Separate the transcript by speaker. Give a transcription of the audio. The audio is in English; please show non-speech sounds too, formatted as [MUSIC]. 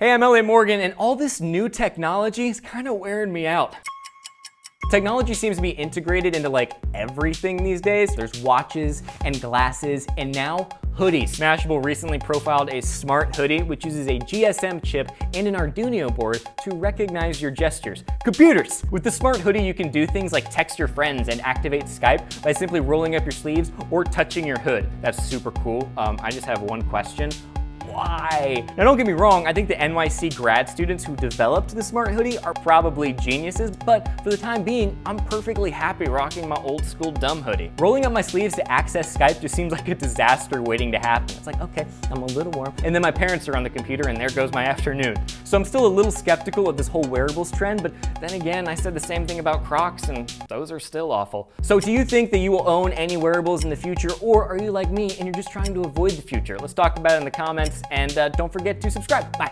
Speaker 1: Hey, I'm Elliott Morgan, and all this new technology is kind of wearing me out. Technology seems to be integrated into like everything these days. There's watches and glasses, and now hoodies. Mashable recently profiled a smart hoodie which uses a GSM chip and an Arduino board to recognize your gestures. Computers! With the smart hoodie, you can do things like text your friends and activate Skype by simply rolling up your sleeves or touching your hood. That's super cool. Um, I just have one question Now don't get me wrong, I think the NYC grad students who developed the smart hoodie are probably geniuses, but for the time being, I'm perfectly happy rocking my old school dumb hoodie. Rolling up my sleeves to access Skype just seems [LAUGHS] like a disaster waiting to happen. It's like, okay, I'm a little warm. And then my parents are on the computer and there goes my [LAUGHS] afternoon. So I'm still a little skeptical of this whole wearables trend, but then again, I said the same thing about Crocs and those are still awful. So do you think that you will own any wearables in the future or are you like me and you're just trying to avoid the future? Let's talk about it in the comments and uh, don't forget to subscribe. Bye.